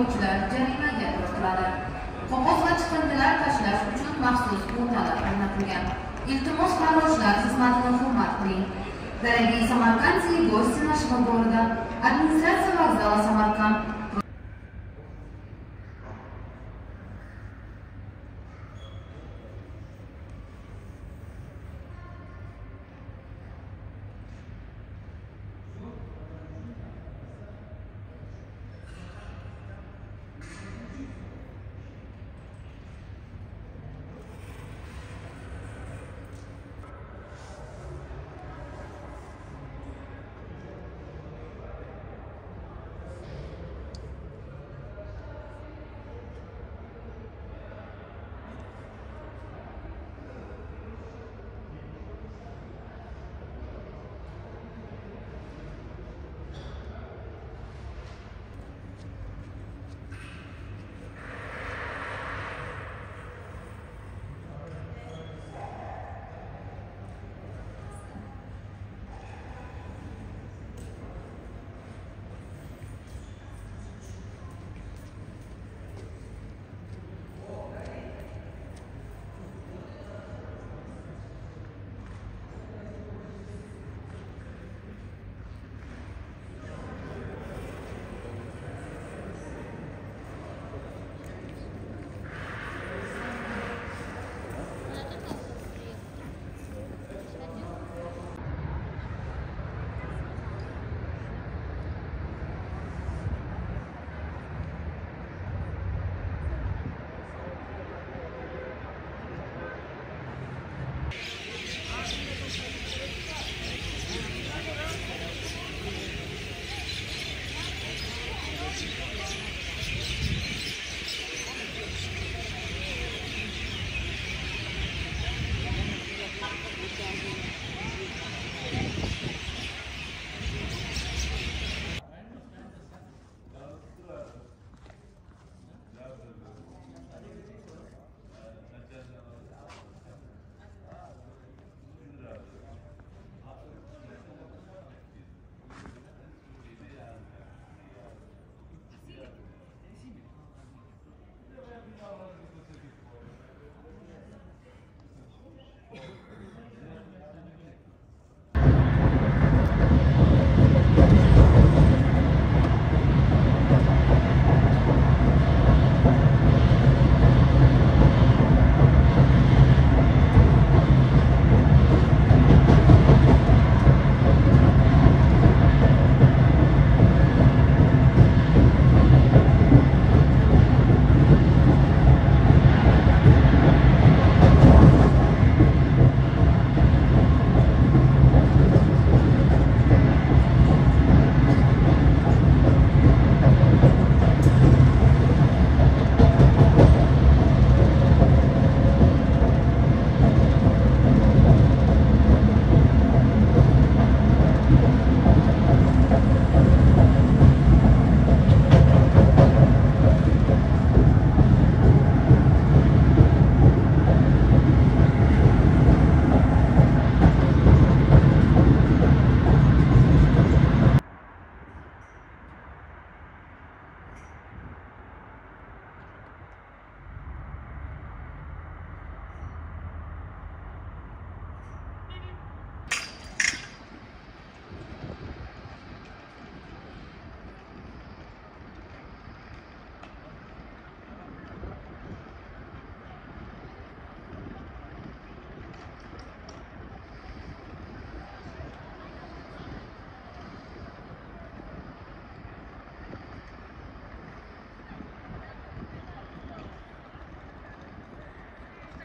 qiluvchilar jarimaga tortiladi qog'oz va chiqindilar tashlash uchun maxsus o'ntalar o'rnatilgan. Iltimos farroshlar xizmatini hurmat qiling. Дорогие самаркандцы и гости нашего города администрация вокзала самарканд